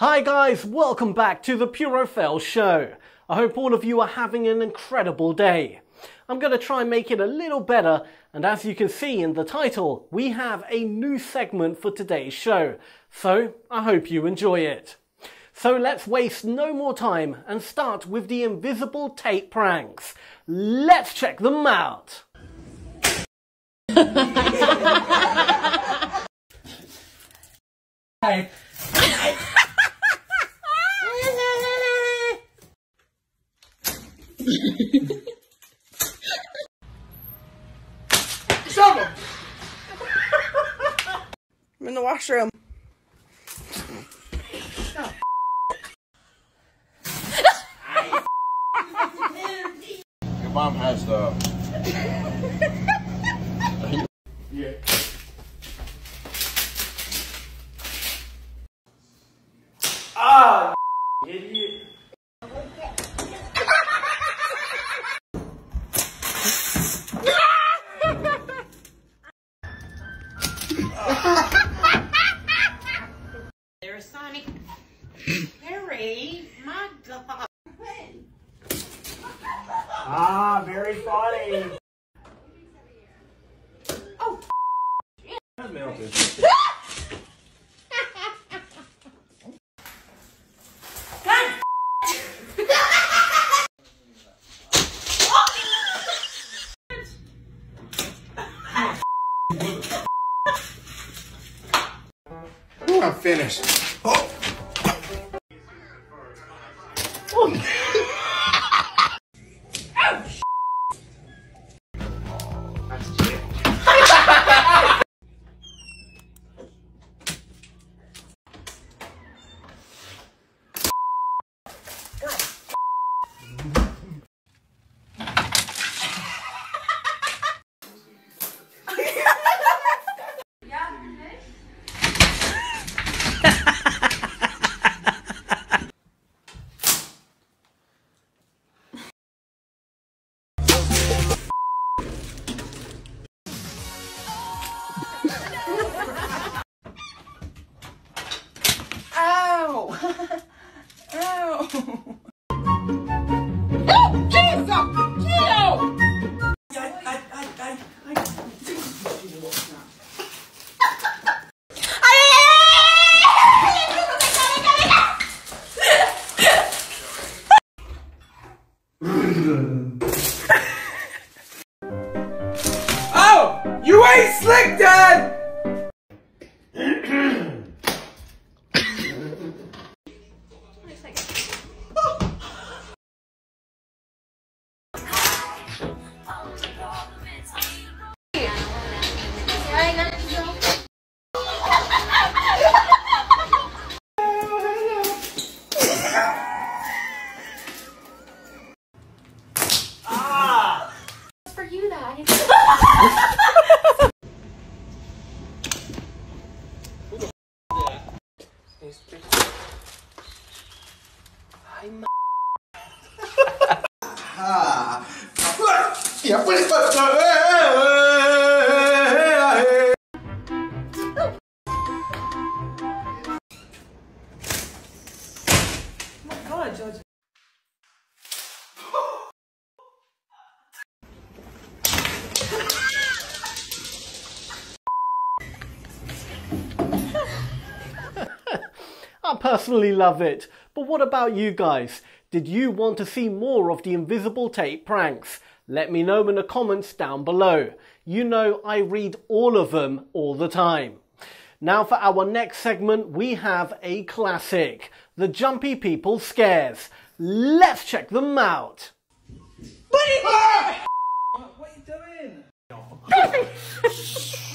Hi guys, welcome back to the Puro Fail Show. I hope all of you are having an incredible day. I'm going to try and make it a little better, and as you can see in the title, we have a new segment for today's show, so I hope you enjoy it. So let's waste no more time and start with the invisible tape pranks. Let's check them out. Hey. Shove him. I'm in the washroom. Your mom has the. Yeah. Ah, idiot. Ah, very funny. Ooh, I'm finished. Oh. Yeah, put it back. God, Judge. I personally love it, but what about you guys? Did you want to see more of the invisible tape pranks? Let me know in the comments down below. You know I read all of them all the time. Now for our next segment, we have a classic, the Jumpy People Scares. Let's check them out. What are you doing?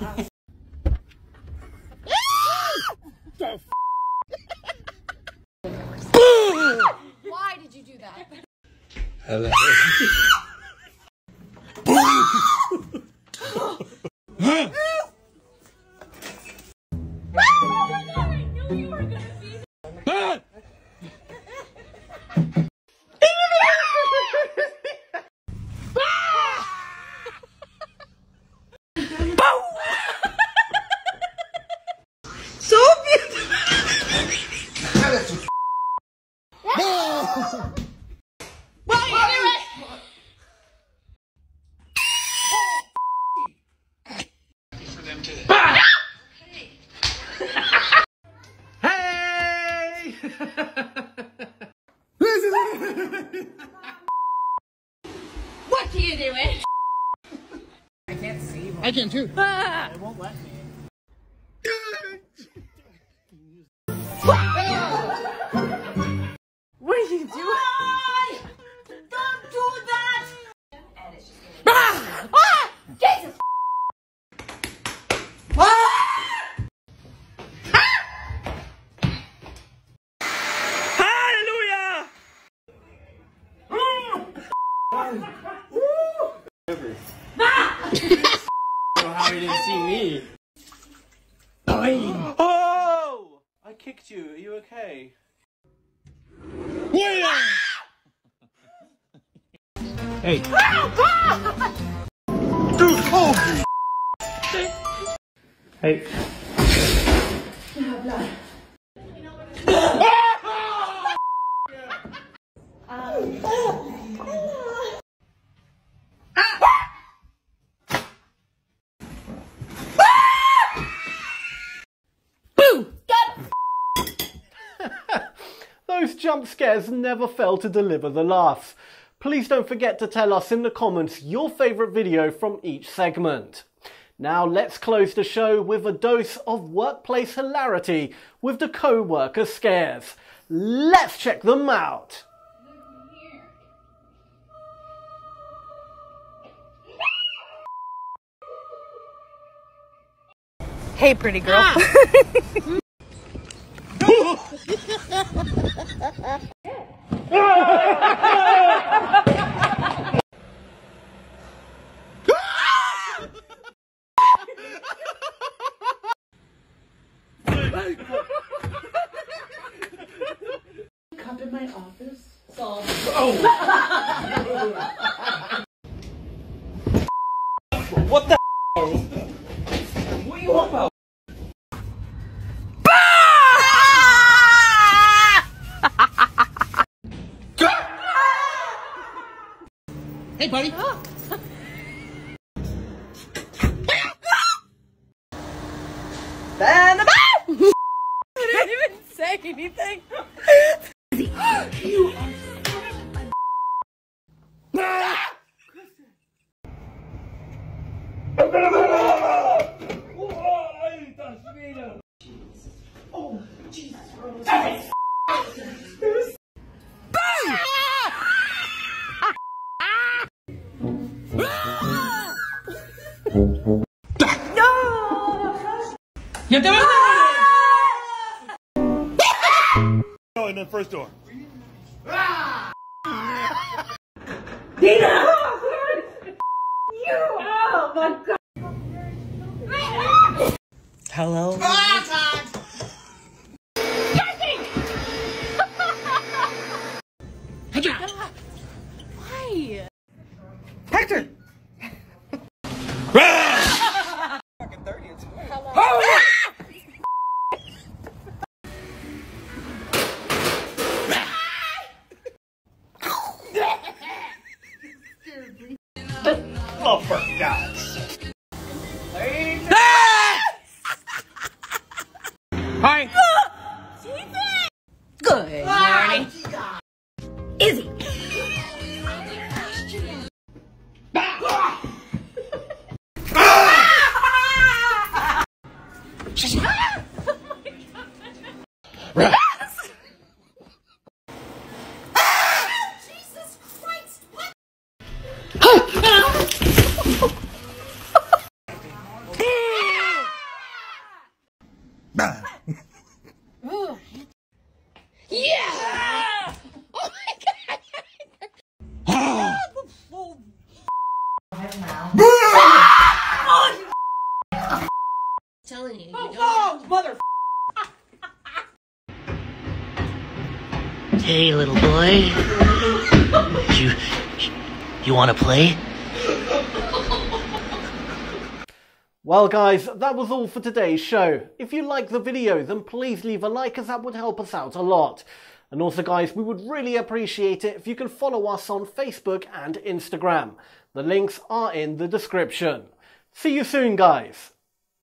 the Why did you do that? Hello. huh? oh I can too. What Hey. Hey. Those jump scares never fail to deliver the laughs. Please don't forget to tell us in the comments your favourite video from each segment. Now let's close the show with a dose of workplace hilarity with the co-worker scares. Let's check them out. Hey, pretty girl. Come ah in my office. What the? What you want about? Hey, buddy. And Go in the first door. Ah! Oh, for God's. Hi. Good Hey, little boy. You, you want to play? Well guys, that was all for today's show. If you like the video, then please leave a like as that would help us out a lot. And also guys, we would really appreciate it if you can follow us on Facebook and Instagram. The links are in the description. See you soon guys.